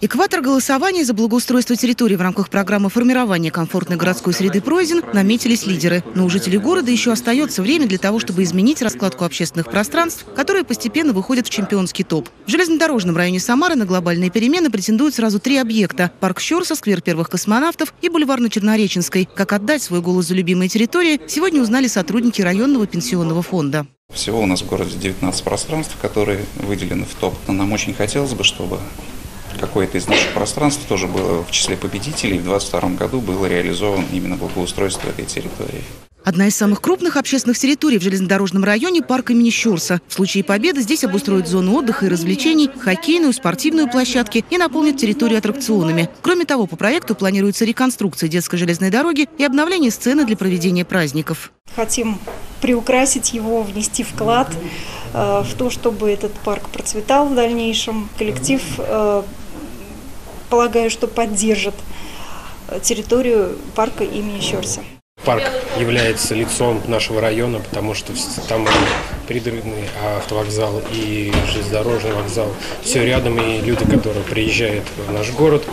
Экватор голосования за благоустройство территории в рамках программы формирования комфортной городской среды пройден наметились лидеры. Но у жителей города еще остается время для того, чтобы изменить раскладку общественных пространств, которые постепенно выходят в чемпионский топ. В железнодорожном районе Самары на глобальные перемены претендуют сразу три объекта – парк Щорса, сквер первых космонавтов и бульвар на Чернореченской. Как отдать свой голос за любимые территории, сегодня узнали сотрудники районного пенсионного фонда. Всего у нас в городе 19 пространств, которые выделены в топ. Но нам очень хотелось бы, чтобы какое-то из наших пространств тоже было в числе победителей. В 2022 году было реализовано именно благоустройство этой территории. Одна из самых крупных общественных территорий в железнодорожном районе – парк имени Щурса. В случае победы здесь обустроят зону отдыха и развлечений, хоккейную, спортивную площадки и наполнят территорию аттракционами. Кроме того, по проекту планируется реконструкция детской железной дороги и обновление сцены для проведения праздников. Хотим приукрасить его, внести вклад э, в то, чтобы этот парк процветал в дальнейшем. Коллектив э, полагаю, что поддержит э, территорию парка имени Щерса. Парк является лицом нашего района, потому что там придорожный автовокзал и железнодорожный вокзал. Все рядом, и люди, которые приезжают в наш город,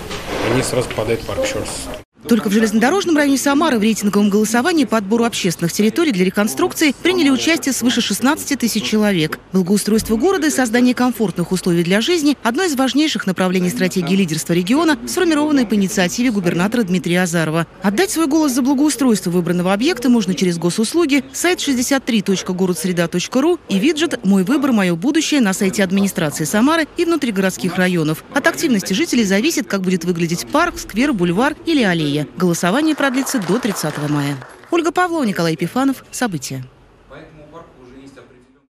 они сразу попадают в парк Щерс. Только в железнодорожном районе Самары в рейтинговом голосовании по отбору общественных территорий для реконструкции приняли участие свыше 16 тысяч человек. Благоустройство города и создание комфортных условий для жизни – одно из важнейших направлений стратегии лидерства региона, сформированной по инициативе губернатора Дмитрия Азарова. Отдать свой голос за благоустройство выбранного объекта можно через госуслуги, сайт 63.городсреда.ру и виджет «Мой выбор. Мое будущее» на сайте администрации Самары и внутригородских районов. От активности жителей зависит, как будет выглядеть парк, сквер, бульвар или аллея. Голосование продлится до 30 мая. Ольга Павлова, Николай Епифанов. События.